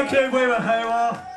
Thank you, we were here.